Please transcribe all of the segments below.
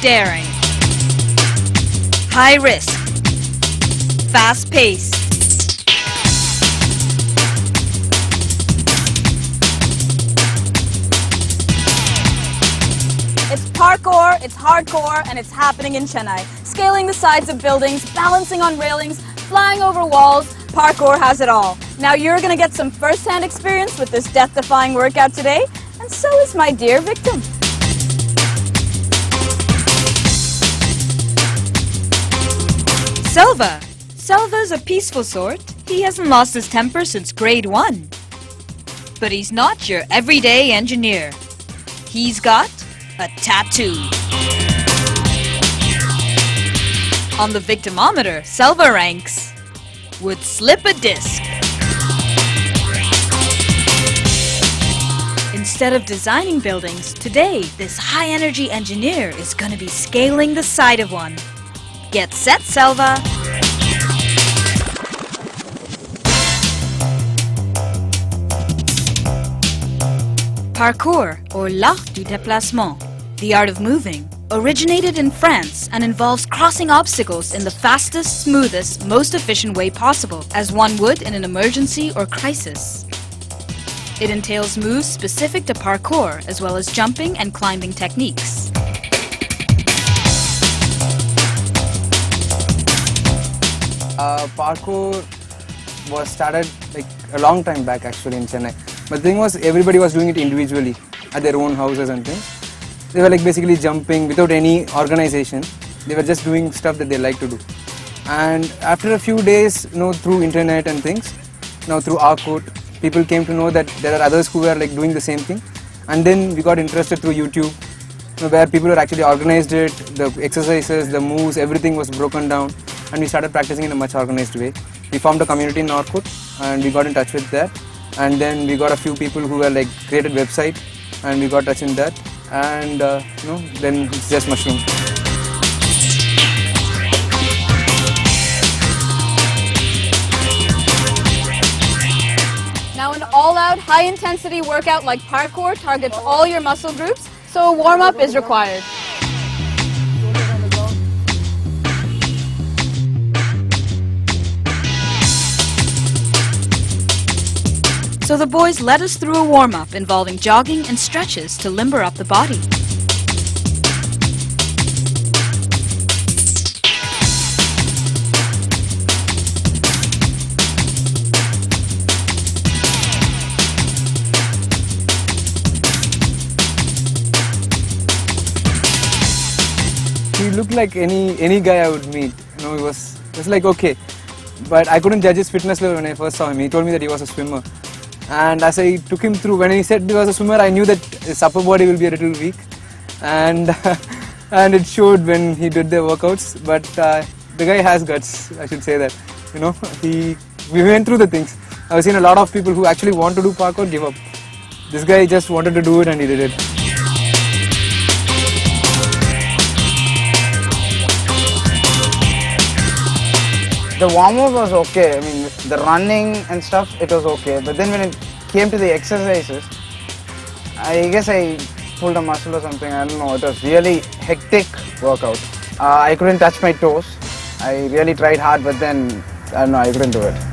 daring. High risk. Fast pace. It's parkour, it's hardcore, and it's happening in Chennai. Scaling the sides of buildings, balancing on railings, flying over walls, parkour has it all. Now you're gonna get some first-hand experience with this death-defying workout today, and so is my dear victim. Selva. Selva's a peaceful sort. He hasn't lost his temper since grade one. But he's not your everyday engineer. He's got a tattoo. On the victimometer, Selva ranks would slip a disc. Instead of designing buildings, today this high energy engineer is going to be scaling the side of one. Get set, Selva! Parkour, or l'art du déplacement, the art of moving, originated in France and involves crossing obstacles in the fastest, smoothest, most efficient way possible, as one would in an emergency or crisis. It entails moves specific to parkour, as well as jumping and climbing techniques. Uh, parkour was started like a long time back actually in Chennai. But the thing was everybody was doing it individually at their own houses and things. They were like basically jumping without any organization. They were just doing stuff that they like to do. And after a few days, you know, through internet and things, now through Orkut, people came to know that there are others who were like doing the same thing. And then we got interested through YouTube, you know, where people were actually organized it, the exercises, the moves, everything was broken down, and we started practicing in a much organized way. We formed a community in Orkut, and we got in touch with that, and then we got a few people who were like created website, and we got touch in that, and uh, you know, then it's just mushroom. Now an all-out, high-intensity workout like parkour targets all your muscle groups, so a warm-up is required. So the boys led us through a warm up involving jogging and stretches to limber up the body. he looked like any any guy I would meet. You know, he was it was like okay, but I couldn't judge his fitness level when I first saw him. He told me that he was a swimmer, and as I took him through, when he said he was a swimmer, I knew that his upper body will be a little weak, and and it showed when he did the workouts. But uh, the guy has guts. I should say that. You know, he we went through the things. I've seen a lot of people who actually want to do parkour give up. This guy just wanted to do it and he did it. The warm up was okay. I mean, the running and stuff, it was okay. But then when it came to the exercises, I guess I pulled a muscle or something. I don't know. It was really hectic workout. Uh, I couldn't touch my toes. I really tried hard, but then I don't know. I couldn't do it.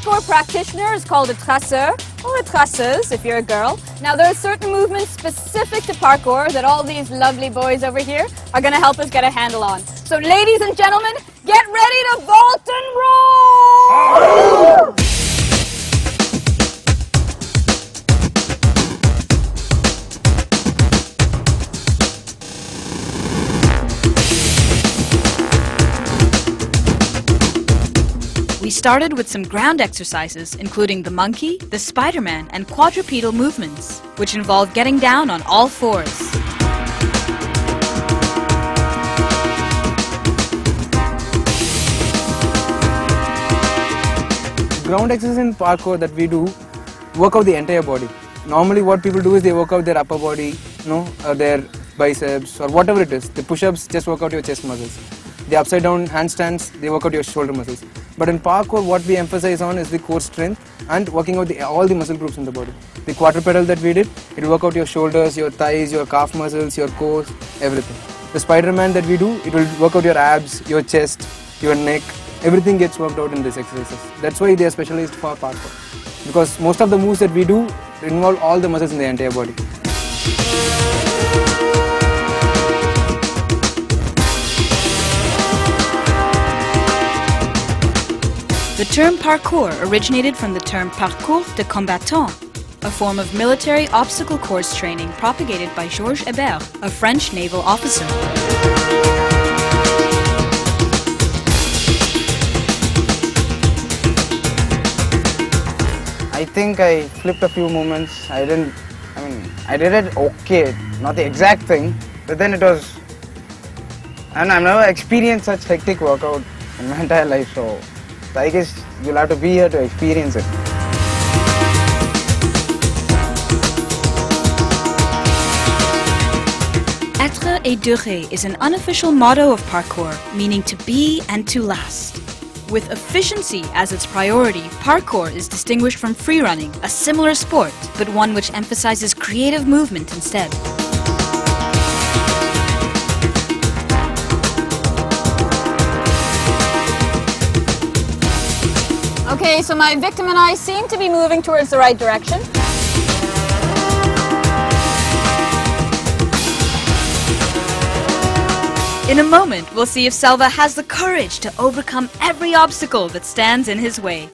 Parkour practitioner is called a traceur or a traceuse if you're a girl. Now there are certain movements specific to parkour that all these lovely boys over here are going to help us get a handle on. So ladies and gentlemen, get ready to vault and roll! Started with some ground exercises, including the monkey, the Spider-Man, and quadrupedal movements, which involve getting down on all fours. ground exercises in parkour that we do work out the entire body. normally what people do is they work out their upper body, you know, or their biceps or whatever it is. The push-ups just work out your chest muscles. The upside down handstands, they work out your shoulder muscles. But in parkour, what we emphasize on is the core strength and working out the, all the muscle groups in the body. The quadrupedal that we did, it will work out your shoulders, your thighs, your calf muscles, your core, everything. The Spider-Man that we do, it will work out your abs, your chest, your neck, everything gets worked out in these exercises. That's why they are specialized for parkour. Because most of the moves that we do involve all the muscles in the entire body. The term parkour originated from the term parcours de combattant, a form of military obstacle course training propagated by Georges Hébert, a French naval officer. I think I flipped a few moments. I didn't, I mean, I did it okay, not the exact thing, but then it was, and I've never experienced such hectic workout in my entire life, I guess you'll have to be here to experience it. Être et durer is an unofficial motto of parkour, meaning to be and to last. With efficiency as its priority, parkour is distinguished from freerunning, a similar sport, but one which emphasizes creative movement instead. Okay, so my victim and I seem to be moving towards the right direction. In a moment, we'll see if Selva has the courage to overcome every obstacle that stands in his way.